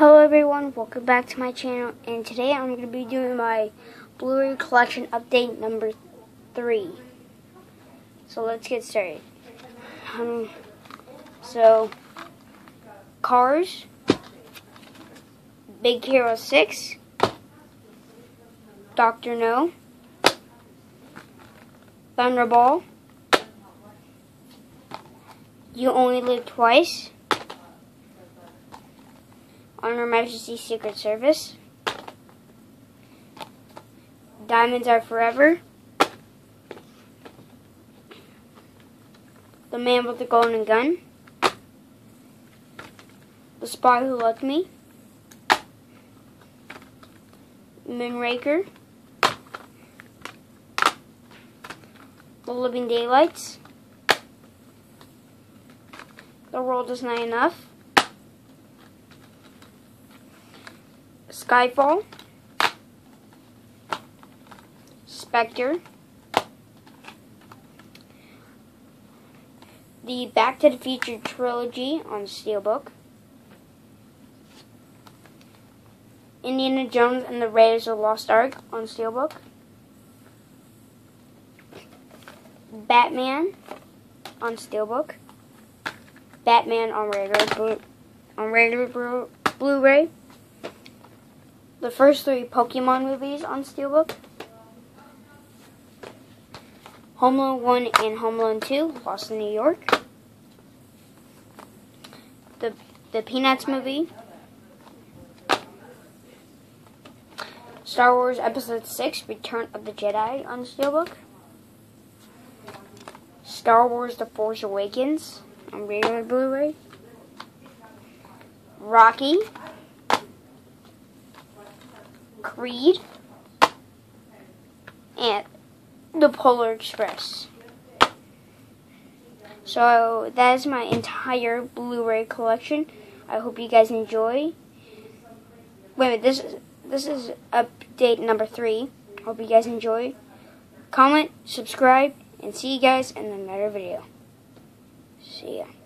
Hello everyone, welcome back to my channel and today I'm going to be doing my Blu-ray collection update number 3. So let's get started. Um, so, Cars, Big Hero 6, Dr. No, Thunderball, You Only Live Twice, on Her Majesty's Secret Service. Diamonds Are Forever. The Man with the Golden Gun. The Spy Who Loved Me. Moonraker. The Living Daylights. The World Is Not Enough. Skyfall, Spectre, the Back to the Future trilogy on Steelbook, Indiana Jones and the Raiders of the Lost Ark on Steelbook, Batman on Steelbook, Batman on regular on regular Blu-ray the first three Pokemon movies on Steelbook. Home Alone 1 and Home Alone 2, Lost in New York. The, the Peanuts movie. Star Wars Episode 6, Return of the Jedi on Steelbook. Star Wars The Force Awakens on regular Blu-ray. Rocky Creed, and the Polar Express. So that is my entire Blu-ray collection. I hope you guys enjoy. Wait minute, this is this is update number three. Hope you guys enjoy. Comment, subscribe, and see you guys in another video. See ya.